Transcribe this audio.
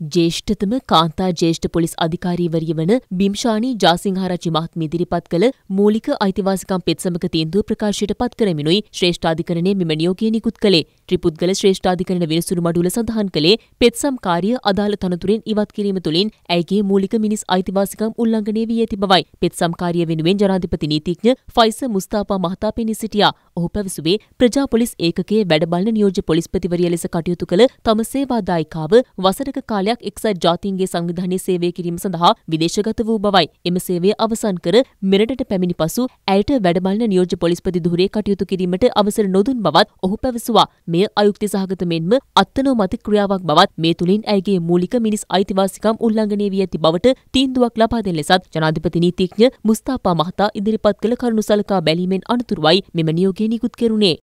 ජේෂ්ඨතම කාන්තා ජේෂ්ඨ පොලිස් අධිකාරීවරිය වන බිම්ෂානී ජාසිංහාරච්චි මහත්මිය ඉදිරිපත් කළ මූලික අයිතිවාසිකම් පෙත්සමක තීන්දුව ප්‍රකාශයට පත් කරමිනුයි ශ්‍රේෂ්ඨාධිකරණය මෙම නියෝගය නිකුත් කළේ. ත්‍රිපුද්ගල ශ්‍රේෂ්ඨාධිකරණ විනිසුරු මඩුල සඳහන් කළේ පෙත්සම්කාරිය අදාළ තනතුරෙන් ඉවත් කිරීම තුළින් ඇයගේ මූලික මිනිස් අයිතිවාසිකම් උල්ලංඝනය වී ඇති බවයි. පෙත්සම්කාරිය වෙනුවෙන් ජනාධිපති නීතිඥ ෆයිස මුස්තාපා මහතා පෙනී සිටියා. ඔහු පැවසුවේ ප්‍රජා පොලිස් ඒකකයේ වැඩබලන නියෝජ්‍ය පොලිස්පතිවරිය ලෙස කටයුතු කළ තම සේවාදායිකාව වසරක කාලයක් කාලයක් එක්සත් ජාතීන්ගේ සංවිධානයේ සේවය කිරීම සඳහා විදේශගත වූ බවයි. එම සේවය අවසන් කර මෙරටට පැමිණි පසු ඇයට වැඩබලන නියෝජ්‍ය පොලිස්පති ධුරේ කටයුතු කිරීමට අවසර නොදුන් බවත් ඔහු පැවසුවා. මෙය අයුක්ති සහගත මෙන්ම අත්නෝමති ක්‍රියාවක් බවත් මේ තුළින් ඇයගේ මූලික මිනිස් අයිතිවාසිකම් උල්ලංඝනය වී ඇති බවට තීන්දුවක් ලබා දෙන ලෙසත් ජනාධිපති නීතිඥ මුස්තාපා මහතා ඉදිරිපත් කළ කරුණු සලකා බැලීමෙන් අනතුරුවයි මෙම නියෝගය නිකුත් කෙරුණේ.